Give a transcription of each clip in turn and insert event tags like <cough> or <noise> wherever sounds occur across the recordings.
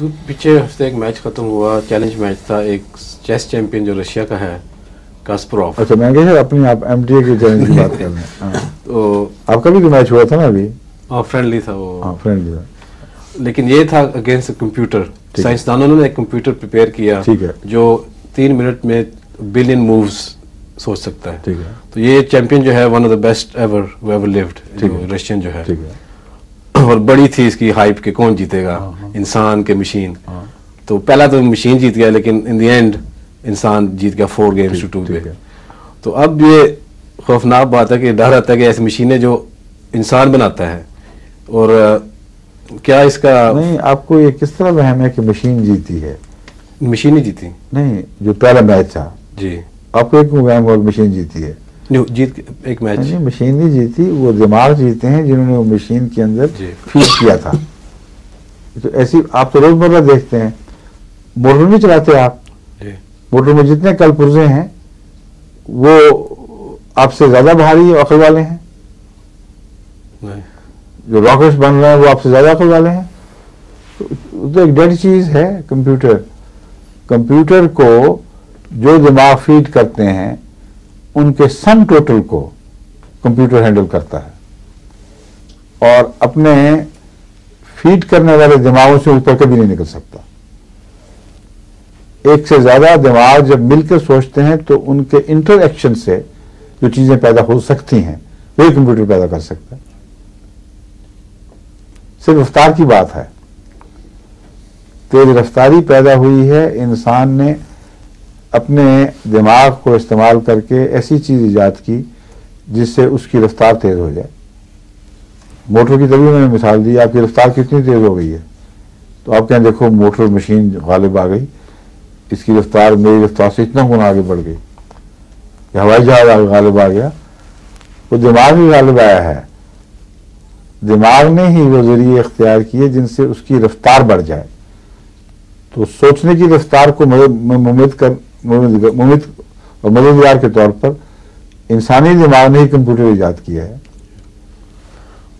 حضور پیچھے ہفتے ایک میچ ختم ہوا چیلنج میچ تھا ایک چیس چیمپئن جو رشیا کا ہے کاسپروف۔ اچھا میں کہہ اپنی آپ ایم ٹی اے کی چیلنج کی بات کر رہے ہیں۔ ہاں۔ تو آپ کا بھی میچ ہوا تھا نا ابھی؟ فرینڈلی تھا وہ۔ ہاں فرینڈلی تھا۔ لیکن یہ تھا اگینسٹ کمپیوٹر۔ سائنسدانوں نے ایک کمپیوٹر پریپیئر کیا۔ جو تین منٹ میں بلین مووز سوچ سکتا ہے۔ تو یہ چیمپئن جو ہے one of the best ever ever lived. Russian جو ہے۔ اور بڑی تھی اس کی ہائپ کہ کون جیتے گا؟ ہاں، ہاں۔ انسان کے مشین ہاں۔ تو پہلا تو مشین جیت گیا لیکن ان دی اینڈ انسان جیت گیا فور گیمس ٹو ٹو پہ تو اب یہ خوفناک بات ہے کہ ڈر آتا ہے کہ ایسی مشینیں جو انسان بناتا ہے۔ اور کیا اس کا نہیں آپ کو یہ کس طرح وہم ہے کہ مشین جیتی ہے؟ مشین ہی جیتی۔ نہیں جو پہلا میچ تھا۔ جی۔ آپ کو ایک وہم ہوا مشین جیتی ہے۔ جیت ایک میچ نہیں مشین نہیں جیتی وہ دماغ جیتے ہیں جنہوں نے وہ مشین کے اندر جی۔ فیڈ کیا تھا۔ تو ایسی آپ تو روزمرہ دیکھتے ہیں۔ موٹر نہیں چلاتے آپ۔ جی۔ موٹر میں جتنے کل پرزے ہیں وہ آپ سے زیادہ بھاری عقل والے ہیں۔ جو راکٹس بن رہے ہیں وہ آپ سے زیادہ عقل والے ہیں۔ تو ایک ڈیڈ چیز ہے کمپیوٹر۔ کمپیوٹر کو جو دماغ فیڈ کرتے ہیں ان کے سم ٹوٹل کو کمپیوٹر ہینڈل کرتا ہے اور اپنے فیڈ کرنے والے دماغوں سے اوپر کبھی نہیں نکل سکتا۔ ایک سے زیادہ دماغ جب مل کر سوچتے ہیں تو ان کے انٹر ایکشن سے جو چیزیں پیدا ہو سکتی ہیں، وہی کمپیوٹر پیدا کر سکتا ہے۔ صرف رفتار کی بات ہے۔ تیز رفتاری پیدا ہوئی ہے، انسان نے اپنے دماغ کو استعمال کر کے ایسی چیز ایجاد کی جس سے اس کی رفتار تیز ہو جائے۔ موٹر کی تبھی میں نے مثال دی، آپ کی رفتار کتنی تیز ہو گئی ہے؟ تو آپ کہیں دیکھو، موٹر مشین غالب آ گئی۔ اس کی رفتار، میری رفتار سے اتنا گنا آگے بڑھ گئی کہ ہوائی جہاز آگے غالب آ گیا۔ وہ دماغ ہی غالب آیا ہے۔ دماغ نے ہی وہ ذریعے اختیار کیے جن سے اس کی رفتار بڑھ جائے۔ تو سوچنے کی رفتار کو ممد کر ممد اور مددگار کے طور پر انسانی دماغ نے ہی کمپیوٹر ایجاد کیا ہے۔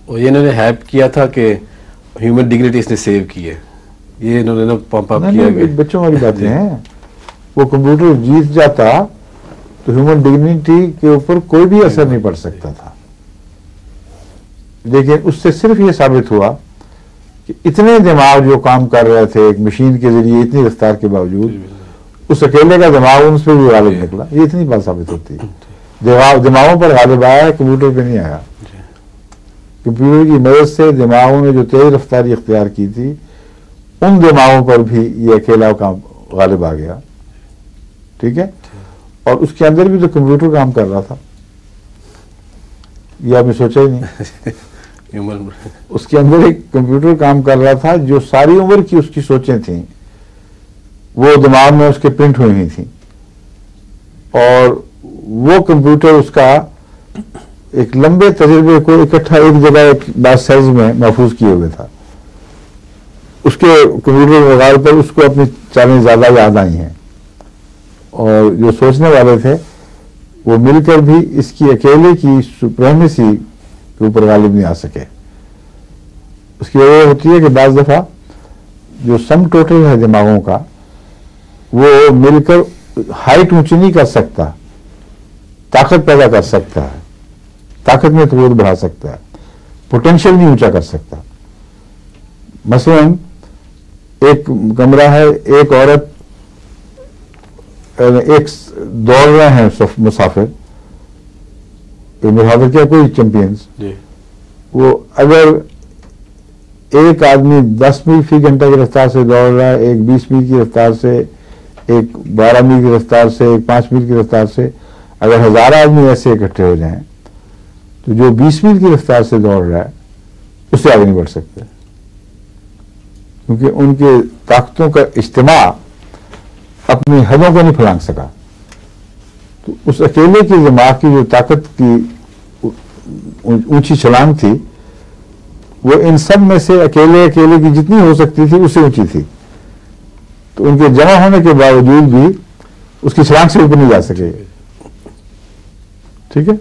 اور یہ انہوں نے ہیپ کیا تھا کہ ہیومن ڈگنیٹی اس نے سیو کی ہے۔ یہ انہوں نے نا پمپ اپ کیا کہ بچوں والی باتیں <laughs> ہیں۔ وہ کمپیوٹر جیت جاتا تو ہیومن ڈگنیٹی کے اوپر کوئی بھی اثر نہیں پڑ سکتا تھا۔ لیکن اس سے صرف یہ ثابت ہوا کہ اتنے دماغ جو کام کر رہے تھے ایک مشین کے ذریعے اتنی رفتار کے باوجود اس اکیلے کا دماغ ان پہ بھی غالب نکلا۔ یہ اتنی بات ثابت ہوتی ہے۔ دماغ دماغوں پر غالب آیا ہے کمپیوٹر پہ نہیں آیا۔ کمپیوٹر کی مدد سے دماغوں نے جو تیز رفتاری اختیار کی تھی ان دماغوں پر بھی یہ اکیلا کام غالب آ گیا۔ ٹھیک ہے؟ اور اس کے اندر بھی تو کمپیوٹر کام کر رہا تھا۔ یہ آپ نے سوچا ہی نہیں۔ <laughs> اس کے اندر ایک کمپیوٹر کام کر رہا تھا جو ساری عمر کی اس کی سوچیں تھیں۔ وہ دماغ میں اس کے پرنٹ ہوئی ہوئی تھیں۔ اور وہ کمپیوٹر اس کا ایک لمبے تجربے کو اکٹھا ایک جگہ ایک بات سائز میں محفوظ کیے ہوئے تھا۔ اس کے کمپیوٹر وغیرہ پر اس کو اپنی چالیں زیادہ یاد آئی ہیں۔ اور جو سوچنے والے تھے، وہ مل کر بھی اس کی اکیلے کی سپریمیسی کے اوپر غالب نہیں آ سکے۔ اس کی وجہ ہوتی ہے کہ بعض دفعہ جو سم ٹوٹل ہے دماغوں کا وہ مل کر ہائٹ اونچی نہیں کر سکتا طاقت پیدا کر سکتا ہے طاقت میں قوت بڑھا سکتا ہے پوٹینشیل نہیں اونچا کر سکتا۔ مثلا ایک کمرہ ہے ایک عورت ایک دوڑ رہے ہیں مسافر۔ مسافر کیا کوئی چیمپئنس جی۔ وہ اگر ایک آدمی دس میل فی گھنٹہ کی رفتار سے دوڑ رہا ہے ایک بیس میل کی رفتار سے ایک بارہ میل کی رفتار سے، ایک پانچ میل کی رفتار سے اگر ہزار آدمی ایسے اکٹھے ہو جائیں تو جو بیس میل کی رفتار سے دوڑ رہا ہے، اس سے آگے نہیں بڑھ سکتے۔ کیونکہ ان کے طاقتوں کا اجتماع اپنی حدوں کو نہیں پھلانگ سکا۔ تو اس اکیلے کی دماغ کی جو طاقت کی اونچی چھلانگ تھی، وہ ان سب میں سے اکیلے اکیلے کی جتنی ہو سکتی تھی، اس سے اونچی تھی۔ تو ان کے جمع ہونے کے باوجود بھی اس کی چھلانگ سے اوپر نہیں جا سکے۔ ٹھیک ہے؟